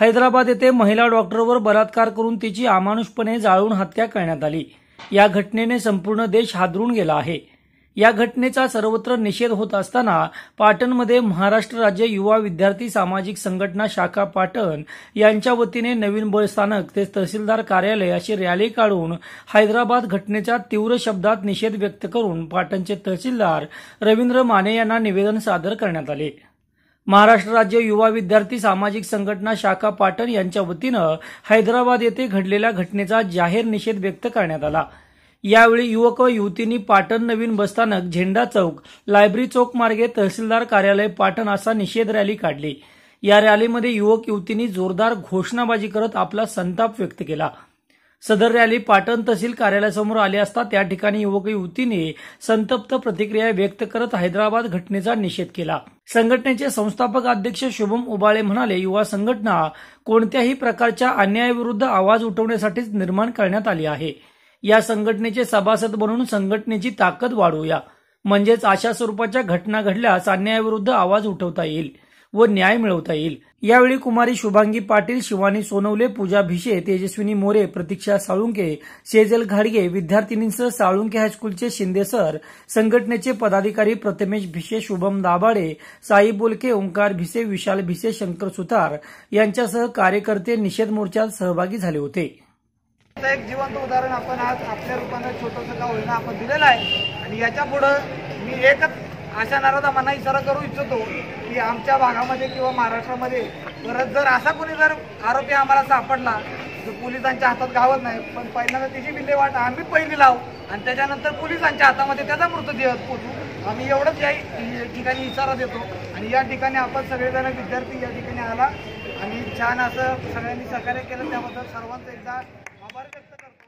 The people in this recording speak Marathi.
हैदराबाद येथे महिला डॉक्टरवर बलात्कार करून तिची अमानुषपणे जाळून हत्या करण्यात आली. या घटनेने संपूर्ण देश हादरून गेला आहे. या घटनेचा सर्वत्र निषेध होत असताना पाटणमध्ये महाराष्ट्र राज्य युवा विद्यार्थी सामाजिक संघटना शाखा पाटण यांच्या वतीने नवीन बस स्थानक ते तहसीलदार कार्यालय अशी रॅली काढून हैदराबाद घटनेचा तीव्र शब्दात निषेध व्यक्त करून पाटणचे तहसीलदार रवींद्र माने यांना निवेदन सादर करण्यात आले. महाराष्ट्र राज्य युवा विद्यार्थी सामाजिक संघटना शाखा पाटण यांच्या वतीनं हैदराबाद येथे घडलेल्या घटनेचा जाहीर निषेध व्यक्त करण्यात आला. यावेळी युवक व युवतींनी पाटण नवीन बसस्थानक झेंडा चौक लायब्ररी चौक मार्गे तहसीलदार कार्यालय पाटण असा निषेध रॅली काढली. या रॅलीमध्ये युवक युवतींनी जोरदार घोषणाबाजी करत आपला संताप व्यक्त केला. सदर रॅली पाटण तहसील कार्यालयासमोर आली असता त्या ठिकाणी युवक युवतीने संतप्त प्रतिक्रिया व्यक्त करत हैदराबाद घटनेचा निषेध केला. संघटनेचे संस्थापक अध्यक्ष शुभम उबाळे म्हणाले युवा संघटना कोणत्याही प्रकारच्या अन्यायाविरुद्ध आवाज उठवण्यासाठीच निर्माण करण्यात आली आहे. या संघटनेचे सभासद बनून संघटनेची ताकद वाढवूया. म्हणजेच अशा स्वरूपाच्या घटना घडल्यास अन्यायाविरुद्ध आवाज उठवता येईल. व न्याय मिळवता येईल. यावेळी कुमारी शुभांगी पाटील शिवानी सोनवले पूजा भिशे तेजस्विनी मोरे प्रतीक्षा साळुंके सेजल घाडगे विद्यार्थिनींसह साळुंके हायस्कूलचे शिंदे सर संघटनेचे पदाधिकारी प्रथमेश भिसे शुभम दाभाडे साई बोलके ओंकार भिसे विशाल भिसे शंकर सुतार यांच्यासह कार्यकर्ते निषेध मोर्चात सहभागी झाले होते. एक जिवंत उदाहरण आपण आज आपल्या रूपानं छोटंसं का होईना आपण दिलेलं आहे. आणि याच्या पुढं मी एकच अशा नाराजा मना इशारा करू इच्छितो की आमच्या भागामध्ये किंवा महाराष्ट्रामध्ये परत जर असा कोणी जर आरोपी आम्हाला सापडला तर पोलिसांच्या हातात गावत नाही पण पहिल्यांदा त्याची विल्हेवाट आम्ही पहिली लावू आणि त्याच्यानंतर पोलिसांच्या हातामध्ये त्याचा मृतदेह पोचू आम्ही एवढंच या ठिकाणी इशारा देतो. आणि या ठिकाणी आपण सगळेजण विद्यार्थी या ठिकाणी आला. आणि छान असं सगळ्यांनी सहकार्य केलं. त्याबद्दल सर्वांचं एकदा आभार व्यक्त करतो.